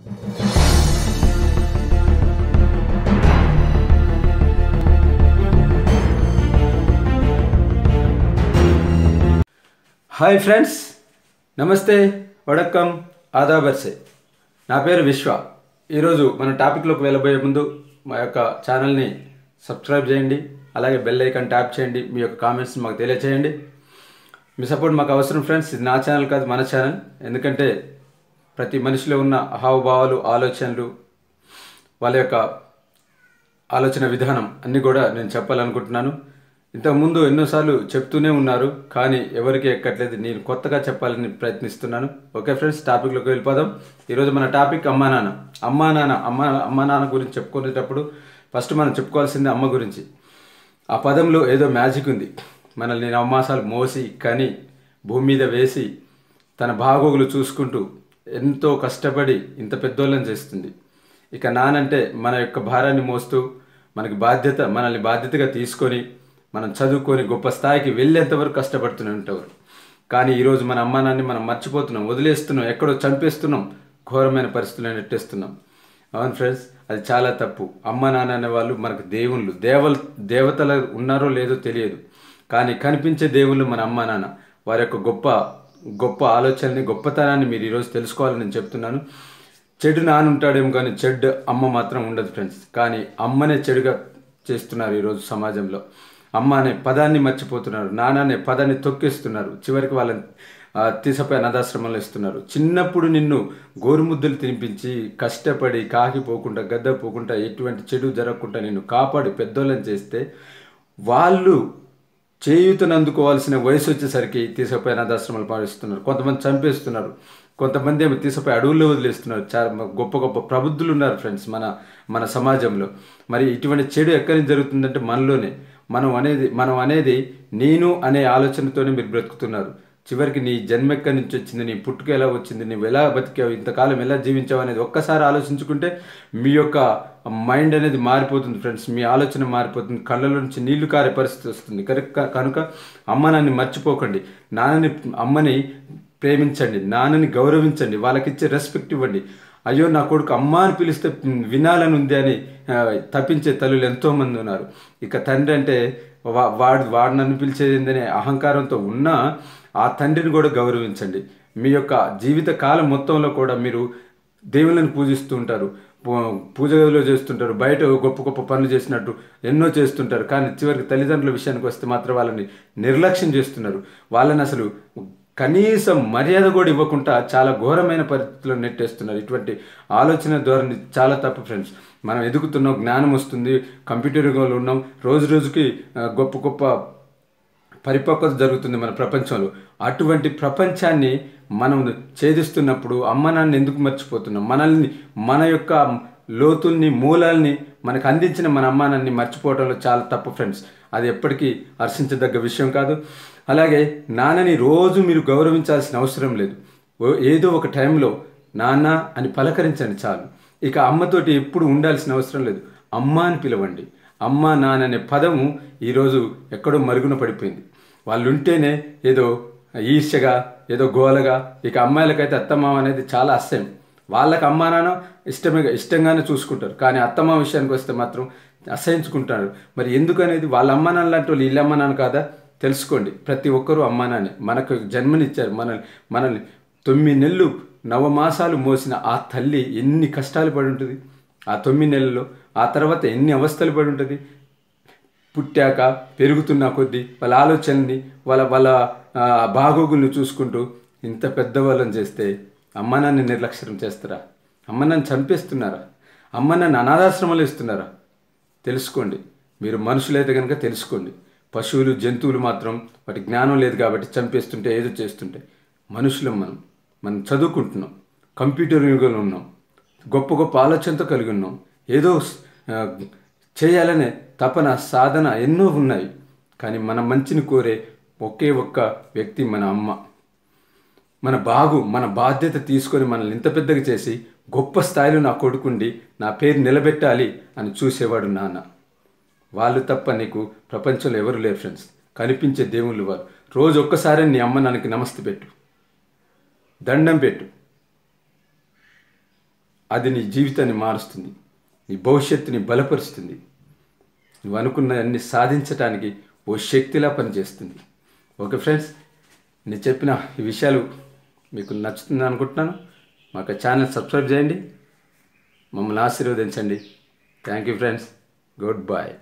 Hi friends నమస్తే వడక్కం ఆదాబర్సే నా పేరు విశ్వ. ఈరోజు మన టాపిక్లోకి వెళ్ళబోయే ముందు మా యొక్క ఛానల్ని సబ్స్క్రైబ్ చేయండి అలాగే బెల్ ఐకాన్ ట్యాప్ చేయండి మీ యొక్క కామెంట్స్ మాకు తెలియచేయండి. మీ సపోర్ట్ మాకు అవసరం ఫ్రెండ్స్ ఇది నా ఛానల్ కాదు మన ఛానల్. ఎందుకంటే ప్రతి మనిషిలో ఉన్న హావభావాలు ఆలోచనలు వాళ్ళ యొక్క ఆలోచన విధానం అన్నీ కూడా నేను చెప్పాలనుకుంటున్నాను. ఇంతకుముందు ఎన్నోసార్లు చెప్తూనే ఉన్నారు కానీ ఎవరికి ఎక్కట్లేదు. నేను కొత్తగా చెప్పాలని ప్రయత్నిస్తున్నాను. ఓకే ఫ్రెండ్స్ టాపిక్లోకి వెళ్ళిపోదాం. ఈరోజు మన టాపిక్ అమ్మా నాన్న. అమ్మా నాన్న అమ్మ అమ్మా నాన్న గురించి చెప్పుకునేటప్పుడు ఫస్ట్ మనం చెప్పుకోవాల్సింది అమ్మ గురించి. ఆ పదంలో ఏదో మ్యాజిక్ ఉంది. మనల్ని నవమాసాలు మోసి కని భూమి మీద వేసి తన బాగోగులు చూసుకుంటూ ఎంతో కష్టపడి ఇంత పెద్దోళ్ళని చేస్తుంది. ఇక నానంటే మన యొక్క భారాన్ని మోస్తూ మనకి బాధ్యత మనల్ని బాధ్యతగా తీసుకొని మనం చదువుకొని గొప్ప స్థాయికి వెళ్ళేంతవరకు కష్టపడుతూనే ఉంటారు. కానీ ఈరోజు మన అమ్మ నాన్ని మనం మర్చిపోతున్నాం వదిలేస్తున్నాం ఎక్కడో చంపేస్తున్నాం ఘోరమైన పరిస్థితులు నెట్టేస్తున్నాం. అవును ఫ్రెండ్స్ అది చాలా తప్పు. అమ్మ నాన్న అనే వాళ్ళు మనకు దేవుళ్ళు. దేవల్ దేవతలు ఉన్నారో లేదో తెలియదు. కానీ కనిపించే దేవుళ్ళు మన అమ్మ నాన్న. వారి యొక్క గొప్ప గొప్ప ఆలోచనని గొప్పతనాన్ని మీరు ఈరోజు తెలుసుకోవాలని నేను చెప్తున్నాను. చెడు నాన్న ఉంటాడేమో కానీ చెడ్డ అమ్మ మాత్రం ఉండదు ఫ్రెండ్స్ కానీ అమ్మనే చెడుగా చేస్తున్నారు ఈరోజు సమాజంలో. అమ్మ అనే పదాన్ని మర్చిపోతున్నారు నాన్న అనే పదాన్ని తొక్కేస్తున్నారు చివరికి వాళ్ళని తీసపై అనాథాశ్రమంలో ఇస్తున్నారు. చిన్నప్పుడు నిన్ను గోరుముద్దులు తినిపించి కష్టపడి కాకిపోకుండా గద్ద పోకుండా ఎటువంటి చెడు జరగకుండా నిన్ను కాపాడి పెద్దోళ్ళని చేస్తే వాళ్ళు చేయూతను అందుకోవాల్సిన వయసు వచ్చేసరికి తీసుకుపోయి అనాథాశ్రమాలు పాటిస్తున్నారు. కొంతమంది చంపేస్తున్నారు. కొంతమంది ఏమో తీసపై అడవుల్లో వదిలేస్తున్నారు. చాలా గొప్ప గొప్ప ప్రబుద్ధులు ఉన్నారు ఫ్రెండ్స్ మన మన సమాజంలో. మరి ఇటువంటి చెడు ఎక్కడి నుంచి జరుగుతుందంటే మనలోనే. మనం అనేది మనం అనేది నేను అనే ఆలోచనతోనే మీరు బ్రతుకుతున్నారు. చివరికి నీ జన్మ ఎక్కడి నుంచి వచ్చింది? నీ పుట్టుక ఎలా వచ్చింది? నువ్వు ఎలా బతికావు? ఇంతకాలం ఎలా జీవించావు అనేది ఒక్కసారి ఆలోచించుకుంటే మీ యొక్క మైండ్ అనేది మారిపోతుంది ఫ్రెండ్స్. మీ ఆలోచన మారిపోతుంది. కళ్ళలో నుంచి నీళ్ళు కారే పరిస్థితి వస్తుంది. కరెక్ట్ కనుక అమ్మ నాన్ని మర్చిపోకండి. నాన్నని అమ్మని ప్రేమించండి. నాన్నని గౌరవించండి. వాళ్ళకిచ్చే రెస్పెక్ట్ ఇవ్వండి. అయ్యో నా కొడుకు అమ్మ అని పిలిస్తే వినాలని ఉంది అని తప్పించే తల్లులు ఎంతోమంది ఉన్నారు. ఇక తండ్రి అంటే వా- వాడు వాడు నన్ను పిలిచేది ఏందనే అహంకారంతో ఉన్నా ఆ తండ్రిని కూడా గౌరవించండి. మీ యొక్క జీవిత కాలం మొత్తంలో కూడా మీరు దేవుళ్ళని పూజిస్తూ ఉంటారు. పూ- పూజ గదిలో చేస్తుంటారు. బయట గొప్ప గొప్ప పనులు చేసినట్టు ఎన్నో చేస్తుంటారు. కానీ చివరికి తల్లిదండ్రుల విషయానికి వస్తే మాత్రం వాళ్ళని నిర్లక్ష్యం చేస్తున్నారు. వాళ్ళని అసలు కనీసం మర్యాద కూడా ఇవ్వకుండా చాలా ఘోరమైన పరిస్థితుల్లో నెట్టేస్తున్నారు. ఇటువంటి ఆలోచన ధోరణి చాలా తప్పు ఫ్రెండ్స్. మనం ఎదుగుతున్నాం జ్ఞానం వస్తుంది కంప్యూటర్ ఉన్నాం. రోజు రోజుకి గొప్ప గొప్ప పరిపక్వత జరుగుతుంది మన ప్రపంచంలో. అటువంటి ప్రపంచాన్ని మనం ఛేదిస్తున్నప్పుడు అమ్మ నాన్న ఎందుకు మర్చిపోతున్నాం? మనల్ని మన యొక్క లోతుల్ని మూలాల్ని మనకు అందించిన మన అమ్మ నాన్ని మర్చిపోవడంలో చాలా తప్పు ఫ్రెండ్స్. అది ఎప్పటికీ హర్షించదగ్గ విషయం కాదు. అలాగే నాన్నని రోజు మీరు గౌరవించాల్సిన అవసరం లేదు. ఓ- ఏదో ఒక టైంలో నాన్న అని పలకరించండి చాలు. ఇక అమ్మతోటి ఎప్పుడు ఉండాల్సిన అవసరం లేదు. అమ్మ అని పిలవండి. అమ్మ నాన్న అనే పదము ఈరోజు ఎక్కడో మరుగున పడిపోయింది. వాళ్ళు ఉంటేనే ఏదో ఈర్ష్యగా ఏదో గోలగా ఇక అమ్మాయిలకైతే అత్తమామ అనేది చాలా అసహ్యం. వాళ్ళకి అమ్మా నాన్న ఇష్టమే ఇష్టంగానే చూసుకుంటారు. కానీ అత్తమ్మ విషయానికి వస్తే మాత్రం అసహించుకుంటారు. మరి ఎందుకనేది వాళ్ళ అమ్మ నాన్న లాంటి వాళ్ళు వీళ్ళ అమ్మా నాన్న కాదా? తెలుసుకోండి. ప్రతి ఒక్కరూ అమ్మా నాన్నే. మనకు జన్మనిచ్చారు. మనల్ని మనల్ని తొమ్మిది నెలలు నవమాసాలు మోసిన ఆ తల్లి ఎన్ని కష్టాలు పడి ఉంటుంది? ఆ తొమ్మిది నెలల్లో ఆ తర్వాత ఎన్ని అవస్థలు పడి ఉంటుంది? పుట్టాక పెరుగుతున్న కొద్దీ వాళ్ళ ఆలోచనని వాళ్ళ వాళ్ళ బాగోగుల్ని చూసుకుంటూ ఇంత పెద్దవాళ్ళని చేస్తే అమ్మ నాన్న నిర్లక్ష్యం చేస్తారా? అమ్మ నన్ను చంపేస్తున్నారా? అమ్మ నన్ను అనాథాశ్రమాలు ఇస్తున్నారా? తెలుసుకోండి. మీరు మనుషులైతే కనుక తెలుసుకోండి. పశువులు జంతువులు మాత్రం వాటి జ్ఞానం లేదు కాబట్టి చంపేస్తుంటే ఏదో చేస్తుంటే మనుషులం మనం. మనం చదువుకుంటున్నాం. కంప్యూటర్ యుగంలో ఉన్నాం. గొప్ప గొప్ప ఆలోచనతో కలిగి ఉన్నాం. ఏదో చేయాలనే తపన సాధన ఎన్నో ఉన్నాయి. కానీ మన మంచిని కోరే ఒకే ఒక్క వ్యక్తి మన అమ్మ. మన బాగు మన బాధ్యత తీసుకొని మనల్ని ఇంత పెద్దగా చేసి గొప్ప స్థాయిలో నా కొడుకుండి నా పేరు నిలబెట్టాలి అని చూసేవాడు నాన్న. వాళ్ళు తప్ప నీకు ప్రపంచంలో ఎవరు లేరు ఫ్రెండ్స్. కనిపించే దేవుళ్ళు వారు. రోజు ఒక్కసారి నీ అమ్మ నాకు నమస్తే పెట్టు. దండం పెట్టు. అది నీ జీవితాన్ని మారుస్తుంది. నీ భవిష్యత్తుని బలపరుస్తుంది. నువ్వు అనుకున్నవన్నీ సాధించటానికి ఓ శక్తిలా పనిచేస్తుంది. ఓకే ఫ్రెండ్స్ నేను చెప్పిన ఈ విషయాలు మీకు నచ్చుతుంది అనుకుంటున్నాను. మాకు ఛానల్ సబ్స్క్రైబ్ చేయండి. మమ్మల్ని ఆశీర్వదించండి. Thank you friends. Good bye